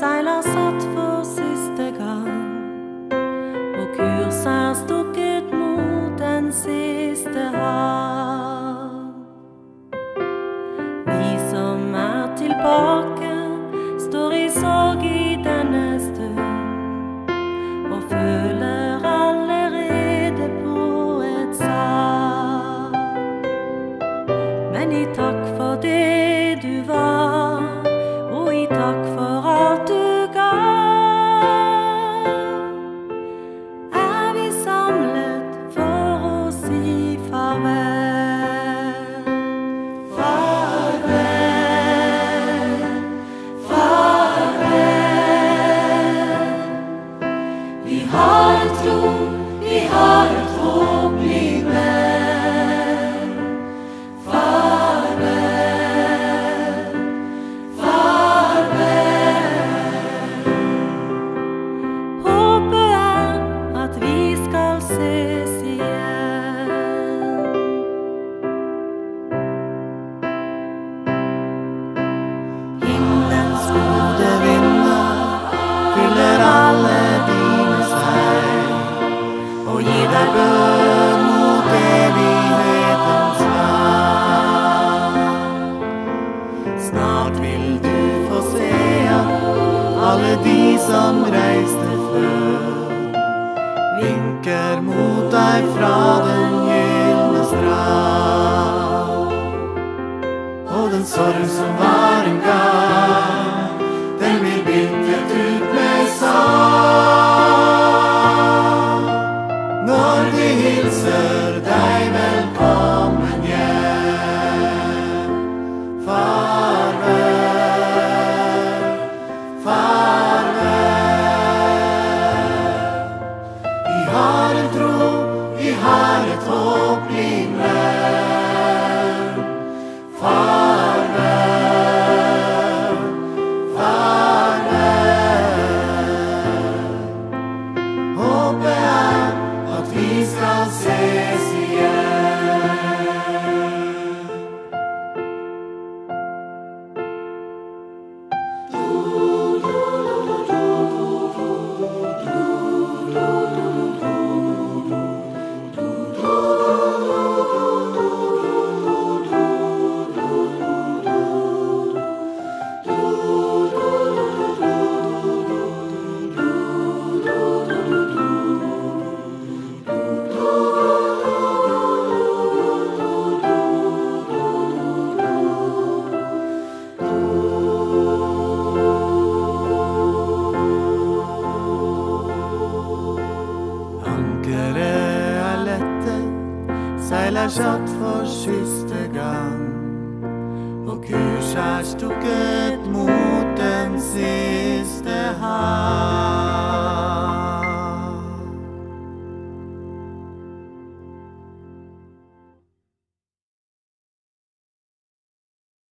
seila satt for siste gang. Og kurs er stukket mot den siste hav. Vi som er tilbake, står i sorg i denne stund. Og føler allerede på et savn. Men i takt You. Før, vinker mot deg fra den gylne strand. Og den sorg som var en gang, seiler satt for siste gang. Og kurs er stukket mot den siste havn.